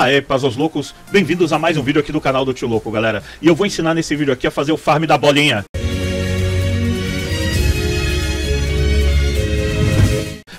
Aê, Pazos Loucos, bem-vindos a mais um vídeo aqui do canal do Tio Louco, galera. E eu vou ensinar nesse vídeo aqui a fazer o farm da bolinha.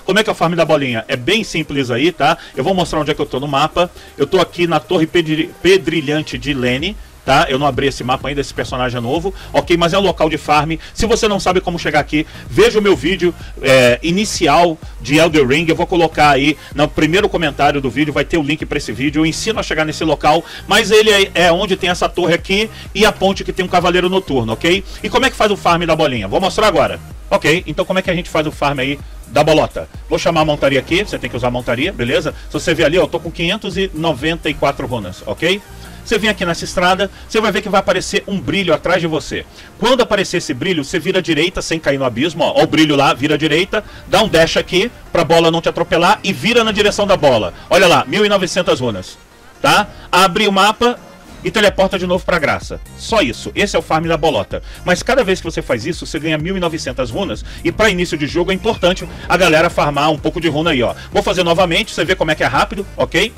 Como é que é o farm da bolinha? É bem simples aí, tá? Eu vou mostrar onde é que eu tô no mapa. Eu tô aqui na Torre Pedrilhante de Lene, tá? Eu não abri esse mapa ainda, esse personagem é novo, ok? Mas é o local de farm. Se você não sabe como chegar aqui, veja o meu vídeo é, inicial de Elder Ring. Eu vou colocar aí no primeiro comentário do vídeo, vai ter o link para esse vídeo. Eu ensino a chegar nesse local, mas ele é, é, onde tem essa torre aqui e a ponte que tem um cavaleiro noturno, ok? E como é que faz o farm da bolinha? Vou mostrar agora. Ok, então como é que a gente faz o farm aí da bolota? Vou chamar a montaria aqui, você tem que usar a montaria, beleza? Se você ver ali, eu tô com 594 runas, ok? Você vem aqui nessa estrada, você vai ver que vai aparecer um brilho atrás de você. Quando aparecer esse brilho, você vira à direita sem cair no abismo, ó, ó o brilho lá, vira à direita, dá um dash aqui pra bola não te atropelar e vira na direção da bola. Olha lá, 1900 runas, tá? Abre o mapa, e teleporta de novo pra graça. Só isso. Esse é o farm da bolota. Mas cada vez que você faz isso, você ganha 1900 runas. E para início de jogo é importante a galera farmar um pouco de runa aí, ó. Vou fazer novamente, você vê como é que é rápido, ok?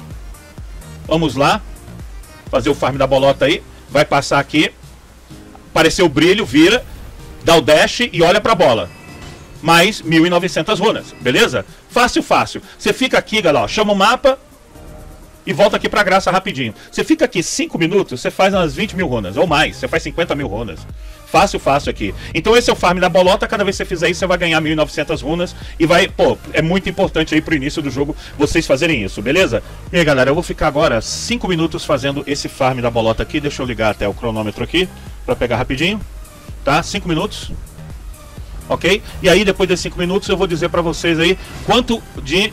Vamos lá fazer o farm da bolota aí. Vai passar aqui. Apareceu o brilho, vira, dá o dash e olha pra bola. Mais 1.900 runas, beleza? Fácil, fácil. Você fica aqui, galera, ó, chama o mapa e volta aqui pra graça rapidinho. Você fica aqui 5 minutos, você faz umas 20 mil runas, ou mais, você faz 50 mil runas. Fácil, fácil aqui. Então esse é o farm da bolota, cada vez que você fizer isso, você vai ganhar 1.900 runas e vai, pô, é muito importante aí pro início do jogo vocês fazerem isso, beleza? E aí galera, eu vou ficar agora 5 minutos fazendo esse farm da bolota aqui, deixa eu ligar até o cronômetro aqui, pra pegar rapidinho, tá? 5 minutos. Ok? E aí depois desses 5 minutos eu vou dizer pra vocês aí quanto de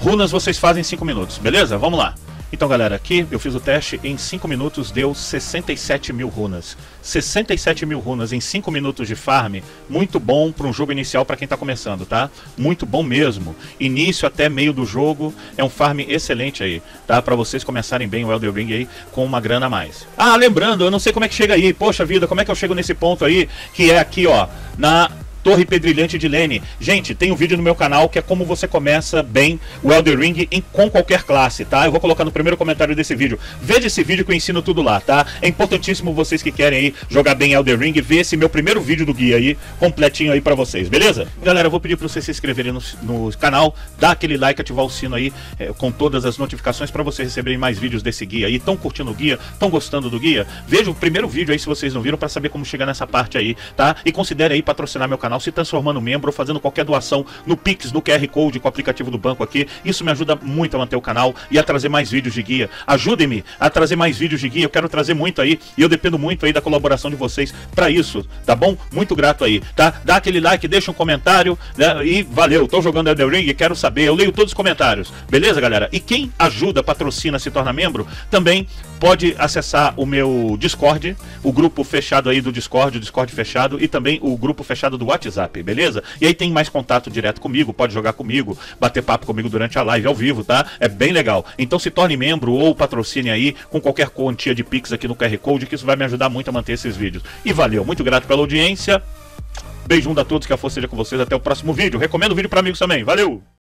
runas vocês fazem em 5 minutos, beleza? Vamos lá. Então, galera, aqui eu fiz o teste, em 5 minutos deu 67 mil runas. 67 mil runas em 5 minutos de farm, muito bom para um jogo inicial para quem está começando, tá? Muito bom mesmo. Início até meio do jogo, é um farm excelente aí, tá? Para vocês começarem bem o Elder Ring aí com uma grana a mais. Ah, lembrando, eu não sei como é que chega aí, poxa vida, como é que eu chego nesse ponto aí, que é aqui, ó, na Torre Pedrilhante de Lene. Gente, tem um vídeo no meu canal que é como você começa bem o Elder Ring em, com qualquer classe, tá? Eu vou colocar no primeiro comentário desse vídeo. Veja esse vídeo que eu ensino tudo lá, tá? É importantíssimo vocês que querem aí jogar bem Elder Ring, ver esse meu primeiro vídeo do guia aí, completinho aí pra vocês, beleza? Galera, eu vou pedir pra vocês se inscreverem no, no canal, dar aquele like, ativar o sino aí é, com todas as notificações para vocês receberem mais vídeos desse guia aí. Estão curtindo o guia? Estão gostando do guia? Veja o primeiro vídeo aí se vocês não viram para saber como chegar nessa parte aí, tá? E considere aí patrocinar meu canal se transformando membro fazendo qualquer doação no Pix, no QR Code, com o aplicativo do banco aqui. Isso me ajuda muito a manter o canal e a trazer mais vídeos de guia. Ajudem-me a trazer mais vídeos de guia. Eu quero trazer muito aí e eu dependo muito aí da colaboração de vocês para isso, tá bom? Muito grato aí, tá? Dá aquele like, deixa um comentário né? e valeu. Tô jogando Elden Ring, quero saber. Eu leio todos os comentários, beleza, galera? E quem ajuda, patrocina, se torna membro, também pode acessar o meu Discord, o grupo fechado aí do Discord, o Discord fechado, e também o grupo fechado do WhatsApp, beleza? E aí tem mais contato direto comigo, pode jogar comigo, bater papo comigo durante a live ao vivo, tá? É bem legal. Então se torne membro ou patrocine aí com qualquer quantia de Pix aqui no QR Code, que isso vai me ajudar muito a manter esses vídeos. E valeu, muito grato pela audiência. Beijo a todos, que a força seja com vocês. Até o próximo vídeo. Recomendo o vídeo para amigos também. Valeu!